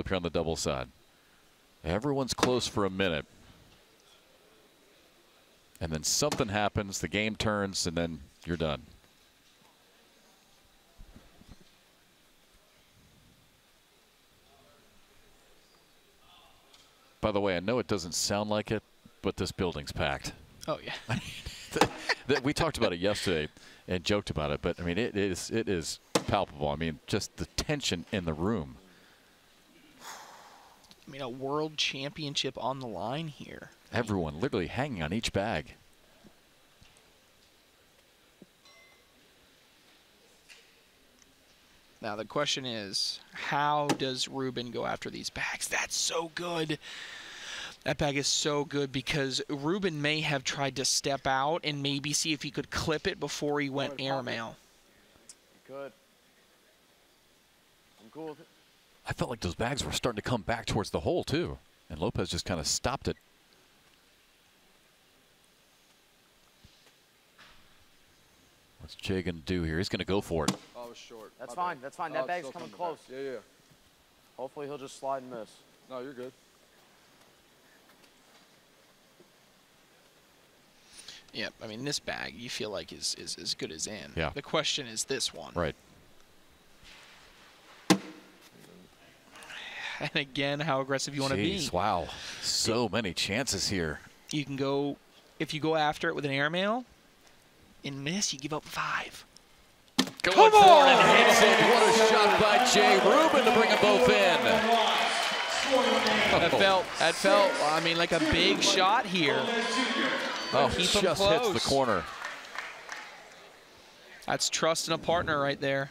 up here on the double side. Everyone's close for a minute. And then something happens, the game turns, and then you're done. By the way, I know it doesn't sound like it, but this building's packed. Oh yeah. That- we talked about it yesterday and joked about it, but I mean it is it is palpable. I mean just the tension in the room. I mean, a world championship on the line here. Everyone literally hanging on each bag. Now the question is, how does Rubin go after these bags? That's so good. That bag is so good because Rubin may have tried to step out and maybe see if he could clip it before he went airmail. Good. I'm cool with it. I felt like those bags were starting to come back towards the hole too, and Lopez just kind of stopped it. What's Jay going to do here? He's going to go for it. Oh, I was short. That's My fine. bad. That's fine. Oh, That it's bag's still coming back. close. Yeah, yeah. Hopefully he'll just slide and miss. No, you're good. Yeah, I mean this bag you feel like is, is as good as in. Yeah. The question is this one. Right. And again, how aggressive you want to be. Wow. So many chances here. You can go if you go after it with an airmail and miss, you give up five. Going Come for on! and hits it. What a shot by Jay Rubin to bring them both in. That felt that felt I mean like a big shot here. Oh, Keep 'em just hits the corner. That's trust in a partner right there.